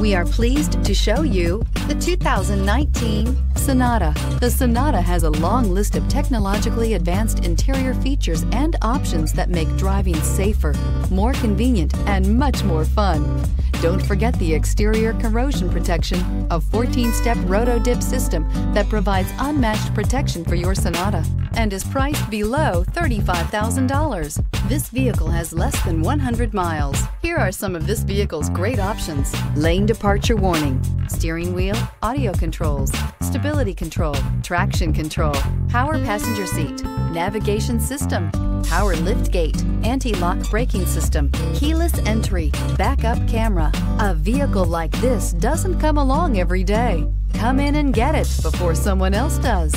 We are pleased to show you the 2019 Sonata. The Sonata has a long list of technologically advanced interior features and options that make driving safer, more convenient, and much more fun. Don't forget the exterior corrosion protection, a 14-step roto-dip system that provides unmatched protection for your Sonata and is priced below $35,000. This vehicle has less than 100 miles. Here are some of this vehicle's great options. Lane departure warning, steering wheel, audio controls, stability control, traction control, power passenger seat, navigation system, power lift gate, anti-lock braking system, keyless entry, backup camera. A vehicle like this doesn't come along every day. Come in and get it before someone else does.